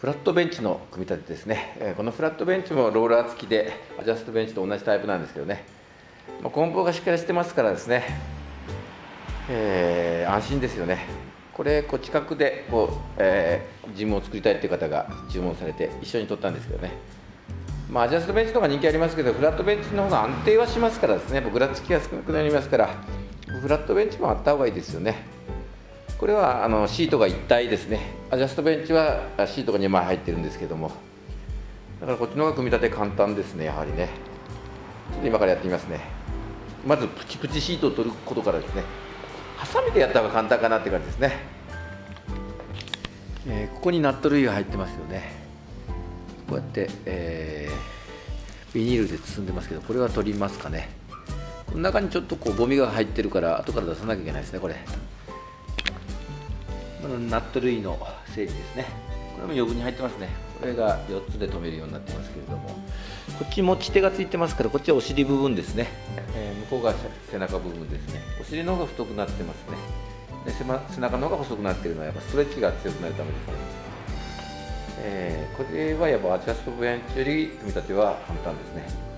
フラットベンチの組み立てですね、えこのフラットベンチもローラー付きでアジャストベンチと同じタイプなんですけどね、まあ、梱包がしっかりしてますからですね、えー、安心ですよね。これこう近くでこう、えー、ジムを作りたいっていう方が注文されて一緒に撮ったんですけどね。まあ、アジャストベンチとか人気ありますけどフラットベンチの方が安定はしますからですね。僕らつきが少なくなりますからフラットベンチもあった方がいいですよね。これはあのシートが一体ですね。アジャストベンチはシートが2枚入ってるんですけども。だからこっちの方が組み立て簡単ですねやはりね。ちょっと今からやってみますね。まずプチプチシートを取ることからですね。ハサミでやった方が簡単かなって感じですね、えー、ここにナット類が入ってますよね。こうやって、えー、ビニールで包んでますけどこれは取りますかね。この中にちょっとこうゴミが入ってるから後から出さなきゃいけないですねこれ。ナット類の整理ですね。これも余分に入ってますね。これが4つで留めるようになってますけれども。こっち持ち手がついてますからこっちはお尻部分ですね、えー、向こうが背中部分ですね。お尻の方が太くなってますね。で背中の方が細くなってるのはやっぱストレッチが強くなるためですね、えー、これはやっぱアジャストベンチより組み立ては簡単ですね。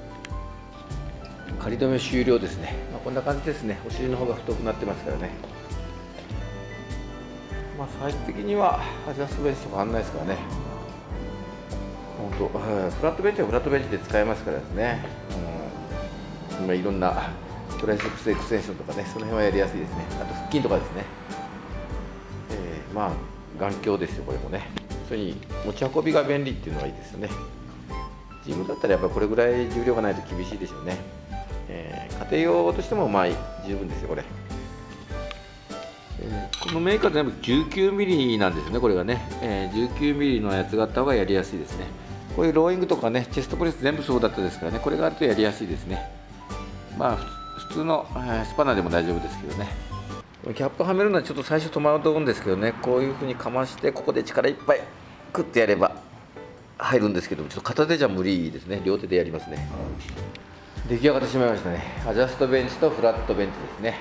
仮止め終了ですね、まあ、こんな感じですね。お尻の方が太くなってますからね。まあ、サイズ的にはアジャストベンチと変わらないですからね。本当、フラットベンチはフラットベンチで使えますからですね、うん、今いろんなトライセプスエクステンションとかねその辺はやりやすいですね。あと腹筋とかですね、えー、まあ眼鏡ですよこれもね。それに持ち運びが便利っていうのがいいですよね。ジムだったらやっぱりこれぐらい重量がないと厳しいでしょうね、えー、家庭用としてもまあ十分ですよこれ、このメーカー全部 19mm なんですねこれがね、えー、19mm のやつがあった方がやりやすいですね。こういうローイングとかねチェストプレス全部そうだったですからねこれがあるとやりやすいですね。まあ普通の、え、スパナでも大丈夫ですけどね。キャップはめるのはちょっと最初戸惑うんですけどね。こういうふうにかましてここで力いっぱいクッてやれば入るんですけどちょっと片手じゃ無理ですね。両手でやりますね。出来上がってしまいましたね。アジャストベンチとフラットベンチですね。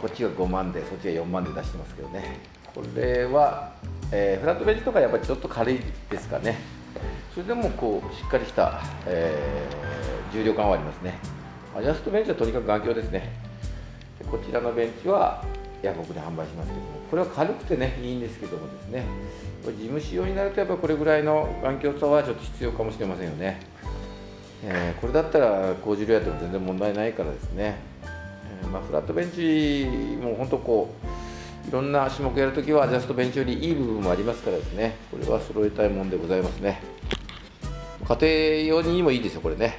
こっちが5万でそっちが4万で出してますけどね。これは、えー、フラットベンチとかやっぱりちょっと軽いですかね。それでもこうしっかりした、えー、重量感はありますね。アジャストベンチはとにかく眼鏡ですね。でこちらのベンチはヤフオクで販売しますけども。これは軽くてねいいんですけどもですね。これ事務仕様になるとやっぱこれぐらいの眼鏡さはちょっと必要かもしれませんよね、えー、これだったら高重量やっても全然問題ないからですね。まあ、フラットベンチも本当こういろんな種目やるときはアジャストベンチよりいい部分もありますからですね。これは揃えたいもんでございますね。家庭用にもいいですよこれね。